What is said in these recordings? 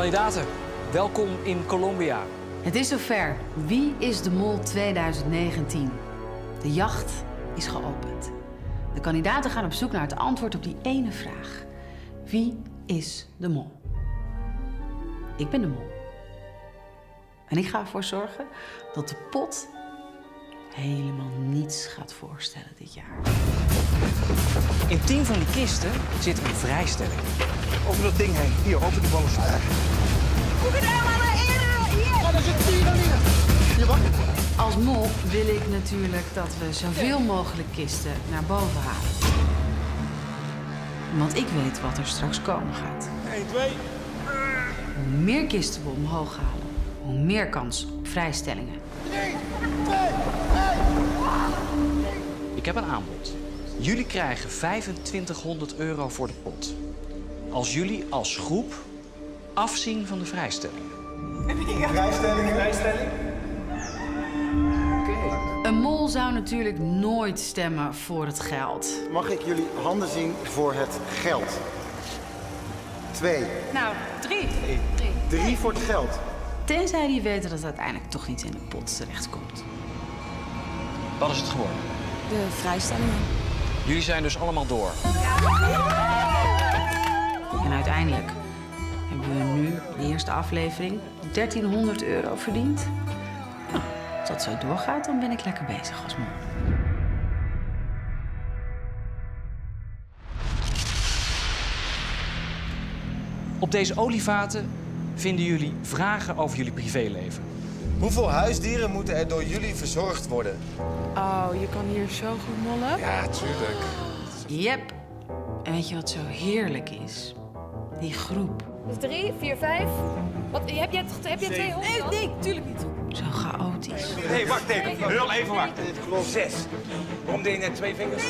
Kandidaten, welkom in Colombia. Het is zover. Wie is de Mol 2019? De jacht is geopend. De kandidaten gaan op zoek naar het antwoord op die ene vraag. Wie is de Mol? Ik ben de Mol. En ik ga ervoor zorgen dat de pot helemaal niets gaat voorstellen dit jaar. In tien van die kisten zit een vrijstelling. Over dat ding heen. Hier, over de ballen. Als mol wil ik natuurlijk dat we zoveel mogelijk kisten naar boven halen. Want ik weet wat er straks komen gaat. 1, 2. Hoe meer kisten we omhoog halen, hoe meer kans op vrijstellingen. Ik heb een aanbod. Jullie krijgen 2500 euro voor de pot. Als jullie als groep afzien van de vrijstellingen. Een mol zou natuurlijk nooit stemmen voor het geld. Mag ik jullie handen zien voor het geld? Twee. Nou, drie. Drie voor het geld. Tenzij die weten dat het uiteindelijk toch niet in de pot terechtkomt. Wat is het geworden? De vrijstellingen. Jullie zijn dus allemaal door. En uiteindelijk hebben we nu de eerste aflevering 1300 euro verdiend. Nou, als dat zo doorgaat, dan ben ik lekker bezig als mol. Op deze olievaten vinden jullie vragen over jullie privéleven. Hoeveel huisdieren moeten er door jullie verzorgd worden? Oh, je kan hier zo goed mollen. Ja, tuurlijk. Yep. En weet je wat zo heerlijk is? Die groep. Dus drie, vier, vijf. Wat, heb jij, heb jij twee honden? dan? Nee, tuurlijk niet. Zo chaotisch. Nee, wacht even. Heel even wachten. Zes. Waarom deed je net twee vingers?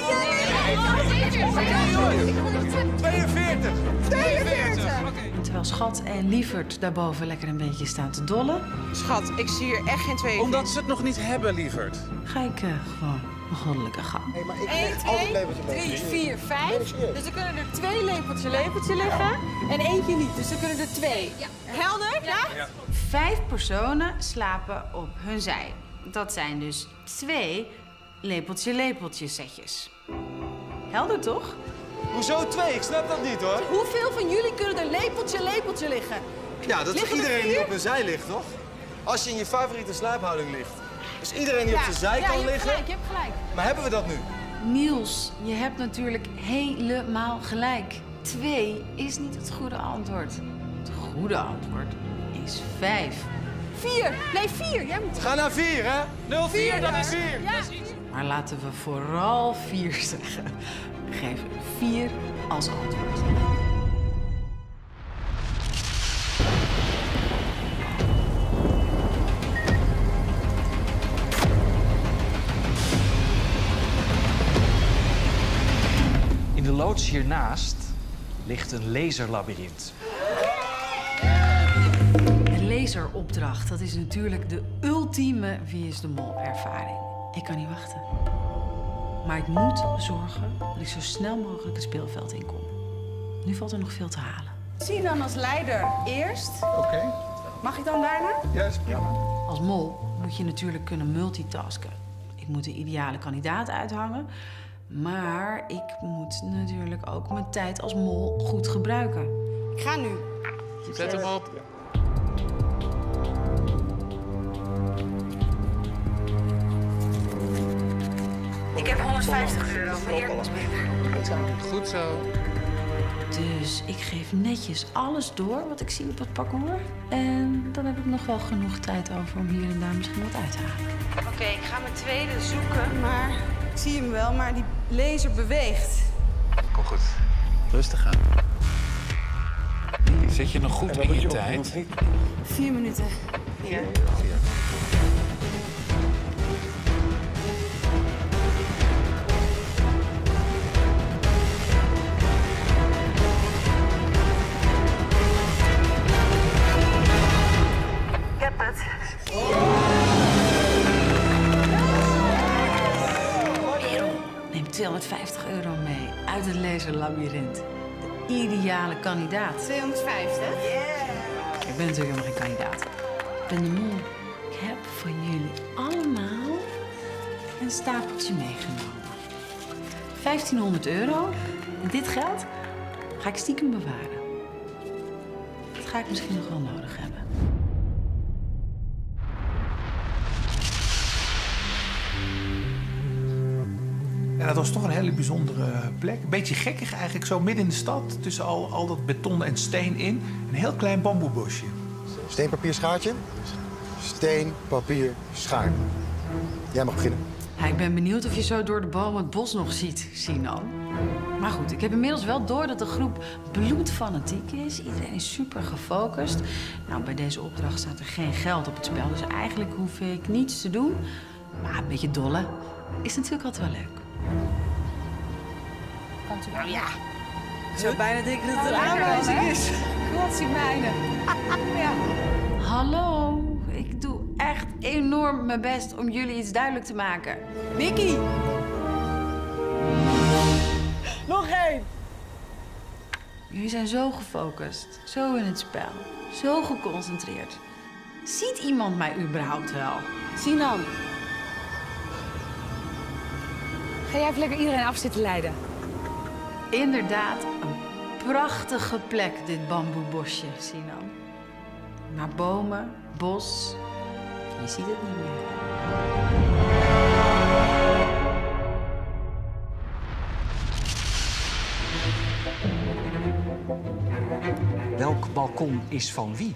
42. 42. En terwijl Schat en Lievert daarboven lekker een beetje staan te dollen... Schat, ik zie hier echt geen twee. Omdat ze het nog niet hebben, lieverd. ga ik eh, gewoon een goddelijke gang. Nee, maar ik 1, leg altijd 2, lepeltje mee. 3, 4, 5. Dus dan kunnen er twee lepeltje lepeltje liggen. En eentje niet. Dus dan kunnen er twee. Helder? Ja? Vijf personen slapen op hun zij. Dat zijn dus twee lepeltje-lepeltje setjes. Helder toch? Hoezo twee? Ik snap dat niet, hoor. Hoeveel van jullie kunnen er lepeltje lepeltje liggen? Ja, dat is Liggen er iedereen die op een zij ligt, toch? Als je in je favoriete slaaphouding ligt. Dus iedereen die op zijn zij ja, kan je hebt liggen. gelijk, je hebt gelijk. Maar hebben we dat nu? Niels, je hebt natuurlijk helemaal gelijk. Twee is niet het goede antwoord. Het goede antwoord is vijf. Vier. Nee, vier. Jij moet... Ga naar vier, hè? 04, dat is vier. Ja. Maar laten we vooral vier zeggen. Geef vier als antwoord. In de loods hiernaast ligt een laserlabyrint. Een laseropdracht, dat is natuurlijk de ultieme Wie is de Mol ervaring. Ik kan niet wachten. Maar ik moet zorgen dat ik zo snel mogelijk het speelveld inkom. Nu valt er nog veel te halen. Zie je dan als leider eerst. Oké. Mag ik dan daarna? Ja, is prima. Als mol moet je natuurlijk kunnen multitasken. Ik moet de ideale kandidaat uithangen. Maar ik moet natuurlijk ook mijn tijd als mol goed gebruiken. Ik ga nu. Zet hem op. Ik heb 150 euro voor Goed zo. Dus ik geef netjes alles door wat ik zie op het parcours. En dan heb ik nog wel genoeg tijd over om hier en daar misschien wat uit te halen. Oké, ik ga mijn tweede zoeken. Maar ik zie hem wel, maar die laser beweegt. Kom goed. Rustig aan. Zit je nog goed in je tijd? Vier minuten. Neem 250 euro mee uit het laserlabyrint. De ideale kandidaat. 250. Ik ben natuurlijk helemaal geen kandidaat. Ik ben de mol. Ik heb van jullie allemaal een stapeltje meegenomen. 1500 euro. En dit geld ga ik stiekem bewaren. Dat ga ik misschien nog wel nodig hebben. Dat was toch een hele bijzondere plek. Een beetje gekkig eigenlijk, zo midden in de stad. Tussen al, al dat beton en steen in. Een heel klein bamboebosje. Steen, papier, schaartje. Steen, papier, schaar. Jij mag beginnen. Ja, ik ben benieuwd of je zo door de bomen het bos nog ziet, Sinan. Maar goed, ik heb inmiddels wel door dat de groep bloedfanatiek is. Iedereen is super gefocust. Nou, bij deze opdracht staat er geen geld op het spel. Dus eigenlijk hoef ik niets te doen. Maar een beetje dolle is natuurlijk altijd wel leuk. Nou ja. Ik zou bijna denken dat het een aanwijzing is. Godzie mijne. ja. Hallo, ik doe echt enorm mijn best om jullie iets duidelijk te maken. Nicky! Nog één! Jullie zijn zo gefocust, zo in het spel, zo geconcentreerd. Ziet iemand mij überhaupt wel? Sinan. Ga jij even lekker iedereen af zitten leiden? Inderdaad, een prachtige plek, dit bamboebosje, Sinan. Maar bomen, bos, je ziet het niet meer. Welk balkon is van wie?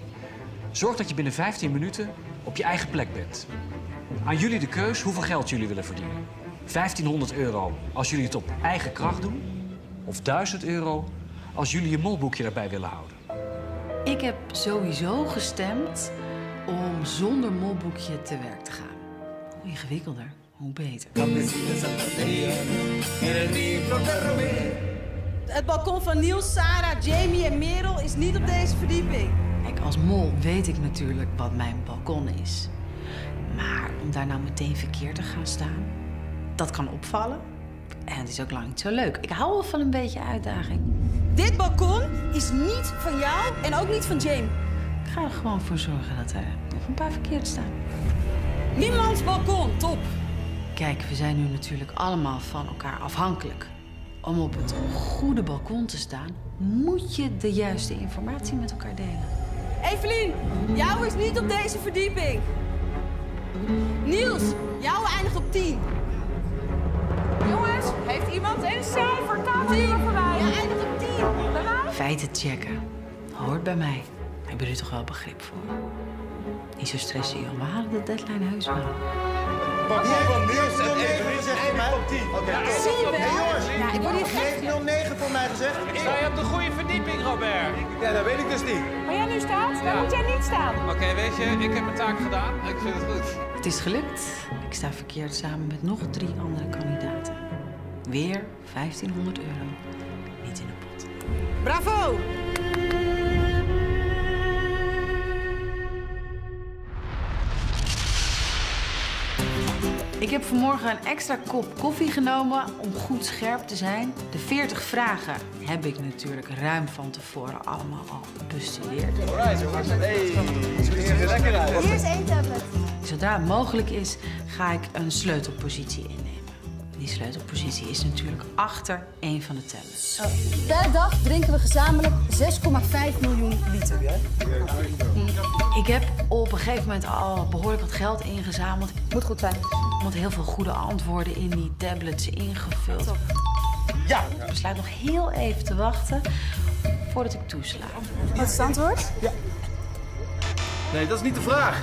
Zorg dat je binnen 15 minuten op je eigen plek bent. Aan jullie de keus hoeveel geld jullie willen verdienen. 1500 euro als jullie het op eigen kracht doen. Of 1000 euro als jullie je molboekje erbij willen houden. Ik heb sowieso gestemd om zonder molboekje te werk te gaan. Hoe ingewikkelder, hoe beter. Het balkon van Niels, Sarah, Jamie en Merel is niet op deze verdieping. Kijk, als mol weet ik natuurlijk wat mijn balkon is. Maar om daar nou meteen verkeerd te gaan staan, dat kan opvallen. En het is ook lang niet zo leuk. Ik hou wel van een beetje uitdaging. Dit balkon is niet van jou en ook niet van Jamie. Ik ga er gewoon voor zorgen dat er nog een paar verkeerd staan. Niemands balkon, top. Kijk, we zijn nu natuurlijk allemaal van elkaar afhankelijk. Om op het goede balkon te staan, moet je de juiste informatie met elkaar delen. Evelien, jou is niet op deze verdieping. Niels, Feiten checken. Hoort bij mij. Ik ben er toch wel begrip voor. Niet zo stressen, joh. We halen de deadline heus wel. Papier van Niels en Evelien zegt voor mij. Oké. Zie je wel? Hey, jongens, Ja, ik word hier die heeft gek. 09 voor mij gezegd. Sta je op de goede verdieping, Robert? Ja, dat weet ik dus niet. Waar jij nu staat, daar moet jij niet staan. Oké, weet je, ik heb mijn taak gedaan. Ik vind het goed. Het is gelukt. Ik sta verkeerd samen met nog drie andere kandidaten. Weer 1500 euro. Niet in de Ik heb vanmorgen een extra kop koffie genomen om goed scherp te zijn. De 40 vragen heb ik natuurlijk ruim van tevoren allemaal al bestudeerd. Alright, jongens. Hey, ziet er lekker uit. Hier is één tablet. Zodra het mogelijk is, ga ik een sleutelpositie innemen. Die sleutelpositie is natuurlijk achter een van de tablets. Per dag drinken we gezamenlijk 6,5 miljoen liter. Ik heb op een gegeven moment al behoorlijk wat geld ingezameld. Moet goed zijn. Want heel veel goede antwoorden in die tablets ingevuld. Ja. Ik besluit nog heel even te wachten voordat ik toesla. Wat is het antwoord? Nee, dat is niet de vraag.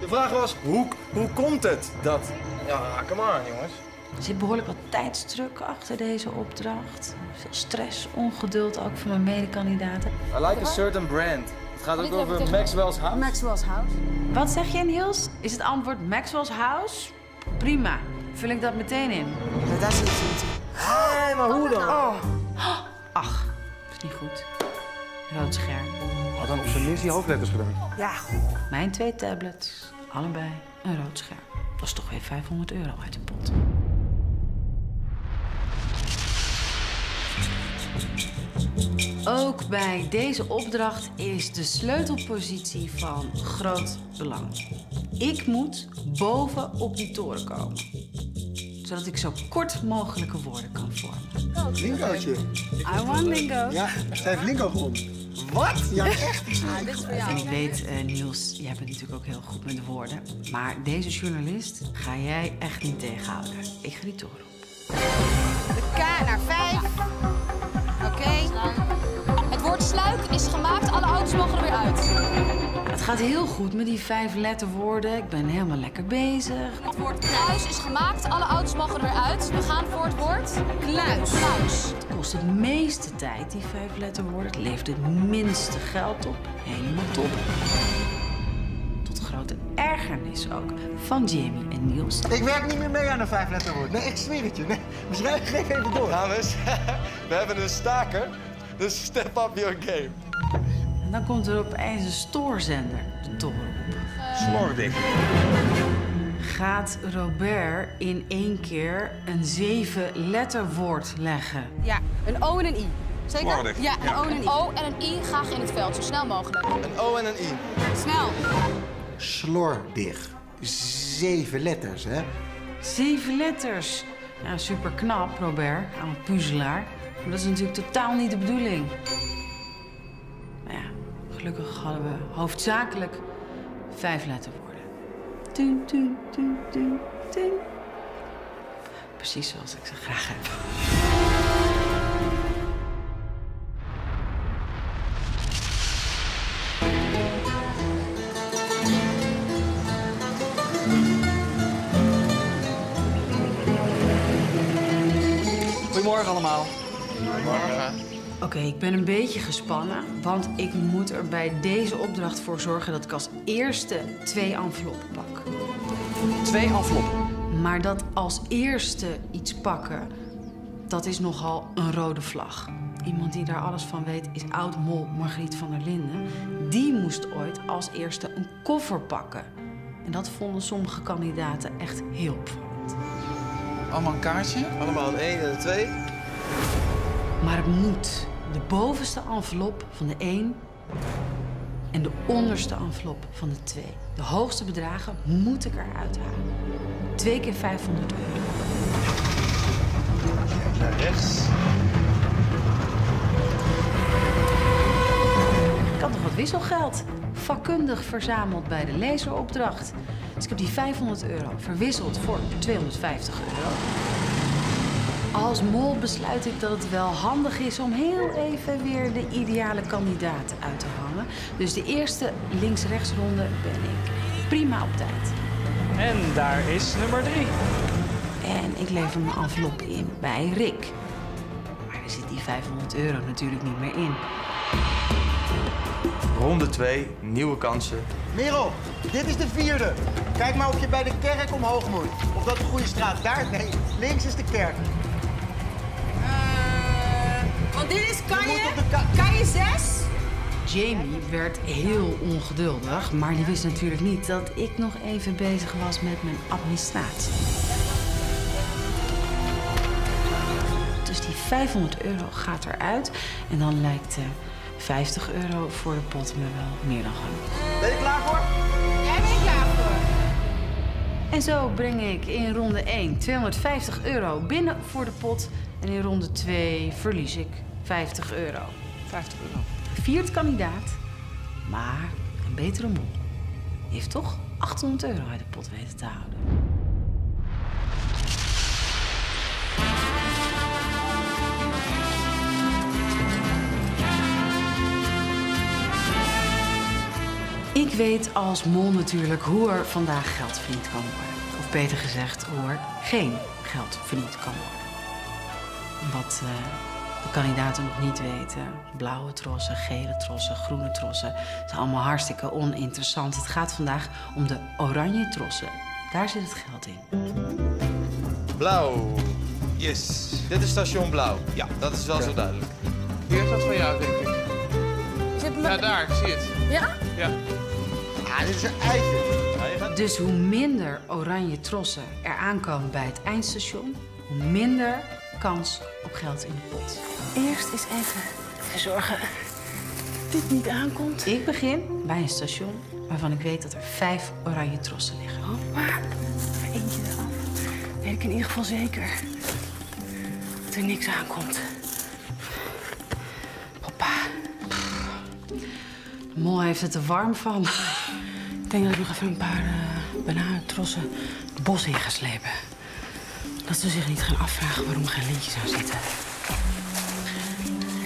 De vraag was, hoe, hoe komt het dat... Ja, come on, jongens. Er zit behoorlijk wat tijdsdruk achter deze opdracht. Veel stress, ongeduld ook van mijn medekandidaten. I like a certain brand. Het gaat ook over Maxwell's House. Maxwell's House. Wat zeg je, Niels? Is het antwoord Maxwell's House? Prima. Vul ik dat meteen in. Dat is niet Hé, maar hoe dan? Ach, is niet goed. Rood scherm. Had dan op zijn minst die hoofdletters gedaan. Ja, Mijn twee tablets, allebei een rood scherm. Dat is toch weer 500 euro uit de pot. Ook bij deze opdracht is de sleutelpositie van groot belang. Ik moet boven op die toren komen. Zodat ik zo kort mogelijke woorden kan vormen. Lingootje. I want lingo. Ja, zij heeft lingo gewonnen. Wat? Ja, echt? Ah, dit is voor jou. En ik weet, eh, Niels, jij bent natuurlijk ook heel goed met de woorden. Maar deze journalist ga jij echt niet tegenhouden. Ik ga die toren op. De K naar 5. Is gemaakt, alle auto's mogen er weer uit. Het gaat heel goed met die vijf letterwoorden. Ik ben helemaal lekker bezig. Het woord kluis is gemaakt, alle auto's mogen er weer uit. We gaan voor het woord Kluis. kluis. Het kost het meeste tijd, die vijf letterwoorden. Het levert het minste geld op. Helemaal top. Tot grote ergernis ook van Jamie en Niels. Ik werk niet meer mee aan een vijfletterwoord. Nee, ik zweer het je. Nee, beschrijf, geef even door. Dames, we hebben een staker, dus step up your game. En dan komt er opeens een stoorzender de toren op. Slordig. Gaat Robert in één keer een zeven letterwoord leggen? Ja, een O en een I. Zeker? Slordig. Ja, een O en een Een I. O en een I graag in het veld, zo snel mogelijk. Een O en een I. Snel. Slordig. Zeven letters, hè? Zeven letters. Ja, super knap, Robert, aan een puzzelaar. Maar dat is natuurlijk totaal niet de bedoeling. Gelukkig hadden we hoofdzakelijk vijf letterwoorden. Tun, tun, tun, tun, tun. Precies zoals ik ze graag heb. Goedemorgen allemaal. Oké, ik ben een beetje gespannen, want ik moet er bij deze opdracht voor zorgen dat ik als eerste twee enveloppen pak. Twee enveloppen. Maar dat als eerste iets pakken, dat is nogal een rode vlag. Iemand die daar alles van weet is oud-mol Margriet van der Linden. Die moest ooit als eerste een koffer pakken. En dat vonden sommige kandidaten echt heel opvallend. Allemaal een kaartje? Allemaal een 1 en een 2. Maar het moet. De bovenste envelop van de 1 en de onderste envelop van de 2. De hoogste bedragen moet ik eruit halen. Twee keer 500 euro. Naar rechts. Ik had nog wat wisselgeld. Vakkundig verzameld bij de lezeropdracht. Dus ik heb die 500 euro verwisseld voor 250 euro. Als mol besluit ik dat het wel handig is om heel even weer de ideale kandidaat uit te hangen. Dus de eerste links-rechts ronde ben ik prima op tijd. En daar is nummer drie. En ik lever mijn envelop in bij Rick. Maar er zit die 500 euro natuurlijk niet meer in. Ronde 2, nieuwe kansen. Merel, dit is de vierde. Kijk maar of je bij de kerk omhoog moet. Of dat de goede straat. Daar, nee, links is de kerk. Eh, want dit is kan Je kan je 6? Jamie werd heel ongeduldig, maar die wist natuurlijk niet dat ik nog even bezig was met mijn administratie. Dus die 500 euro gaat eruit en dan lijkt de 50 euro voor de pot me wel meer dan genoeg. Ben je klaar voor? Jij bent klaar voor. En zo breng ik in ronde 1 250 euro binnen voor de pot en in ronde 2 verlies ik 50 euro. 50 euro. Viert kandidaat, maar een betere mol. Die heeft toch 800 euro uit de pot weten te houden. Ik weet als mol natuurlijk hoe er vandaag geld verdiend kan worden. Of beter gezegd, hoe er geen geld verdiend kan worden. Wat de kandidaten nog niet weten. Blauwe trossen, gele trossen, groene trossen. zijn allemaal hartstikke oninteressant. Het gaat vandaag om de oranje trossen. Daar zit het geld in. Blauw. Yes. Dit is station blauw. Ja, dat is wel zo duidelijk. Hier is dat van jou, denk ik. Zit me- Ja, daar, ik zie het. Ja? Ja. Ah, dit is een eitje. Dus hoe minder oranje trossen er aankomen bij het eindstation, hoe minder kans op geld in de pot. Eerst eens even zorgen dat dit niet aankomt. Ik begin bij een station waarvan ik weet dat er vijf oranje trossen liggen. Hoppa, er eentje eraf. Weet ik in ieder geval zeker dat er niks aankomt. Hoppa. De mol heeft het er warm van. Ik denk dat ik nog even een paar uh, bananentrossen het bos in ga slepen. Dat ze zich niet gaan afvragen waarom er geen lintjes aan zitten.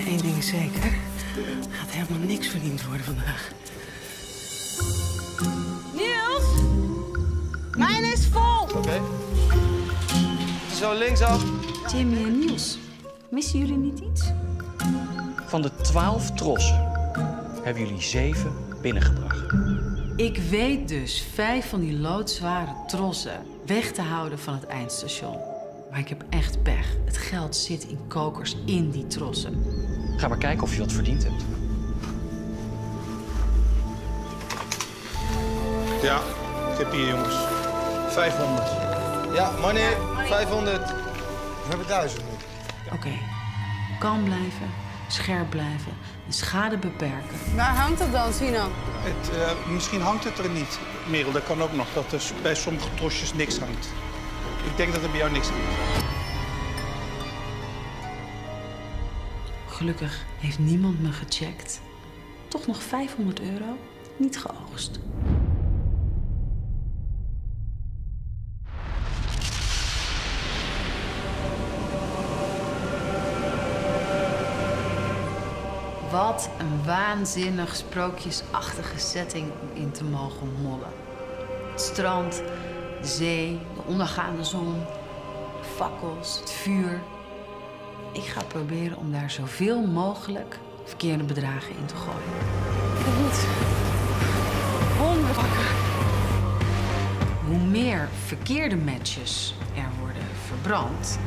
Eén ding is zeker. Er gaat helemaal niks verdiend worden vandaag. Niels! Mijn is vol! Oké. Zo linksaf. Jimmy en Niels, missen jullie niet iets? Van de twaalf trossen hebben jullie zeven binnengebracht. Ik weet dus vijf van die loodzware trossen weg te houden van het eindstation. Maar ik heb echt pech. Het geld zit in kokers in die trossen. Ga maar kijken of je wat verdiend hebt. Ja, ik heb hier jongens. 500. Ja, meneer, 500. We hebben duizend nu. Oké, kalm blijven, scherp blijven, de schade beperken. Waar hangt het dan, Sinan? Het, eh, misschien hangt het er niet, Merel. Dat kan ook nog, dat er bij sommige trosjes niks hangt. Ik denk dat er bij jou niks hangt. Gelukkig heeft niemand me gecheckt. Toch nog 500 euro, niet geoogst. Wat een waanzinnig sprookjesachtige setting om in te mogen mollen. Strand, zee, de ondergaande zon, de fakkels, het vuur. Ik ga proberen om daar zoveel mogelijk verkeerde bedragen in te gooien. Ik moet. Hoe meer verkeerde matches er worden verbrand,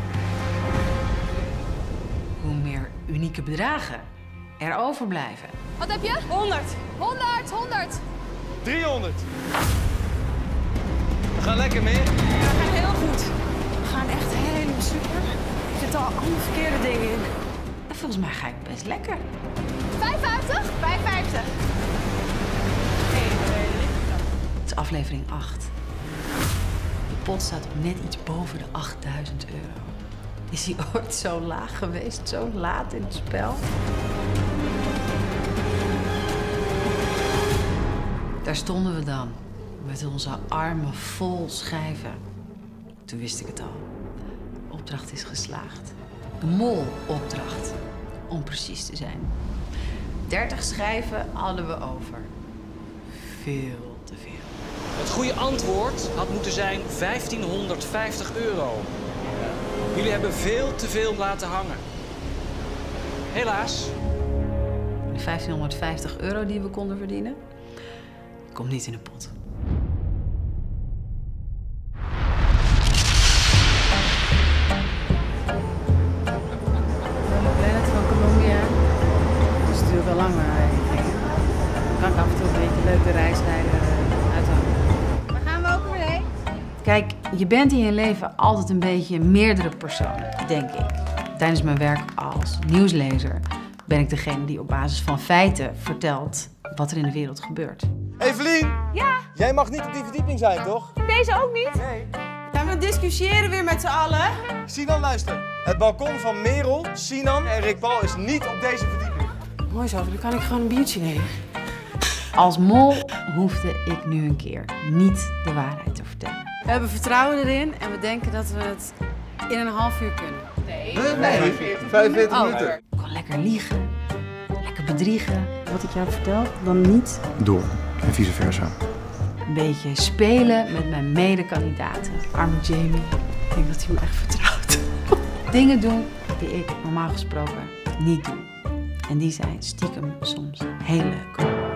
hoe meer unieke bedragen er overblijven. Wat heb je? 100. 100, 100. 300. Gaan lekker mee. We gaan heel goed. We gaan echt helemaal super. Er zitten al allemaal verkeerde dingen in. En volgens mij ga ik best lekker. 55? 550. Het is aflevering 8. De pot staat net iets boven de 8000 euro. Is hij ooit zo laag geweest, zo laat in het spel? Daar stonden we dan, met onze armen vol schijven. Toen wist ik het al. De opdracht is geslaagd. De mol-opdracht, om precies te zijn. 30 schijven hadden we over. Veel te veel. Het goede antwoord had moeten zijn 1550 euro. Jullie hebben veel te veel laten hangen. Helaas. De 1550 euro die we konden verdienen, komt niet in de pot. Lang ging. Kan ik af en toe een beetje leuke reisleider uithangen. Waar gaan we ook weer heen? Kijk, je bent in je leven altijd een beetje meerdere personen, denk ik. Tijdens mijn werk als nieuwslezer ben ik degene die op basis van feiten vertelt wat er in de wereld gebeurt. Evelien, Ja, jij mag niet op die verdieping zijn, toch? deze ook niet? Nee. Ja, we discussiëren weer met z'n allen. Sinan, luister. Het balkon van Merel, Sinan en Rick Paul is niet op deze verdieping. Mooi zo, dan kan ik gewoon een biertje nemen. Als mol hoefde ik nu een keer niet de waarheid te vertellen. We hebben vertrouwen erin en we denken dat we het in een half uur kunnen. Nee, 45 Oh, minuten. ik kan lekker liegen, lekker bedriegen. Wat ik jou vertel, dan niet. Door. En vice versa. Een beetje spelen met mijn mede-kandidaten. Arme Jamie, ik denk dat hij me echt vertrouwt. Dingen doen die ik normaal gesproken niet doe. En die zijn stiekem soms heel leuk.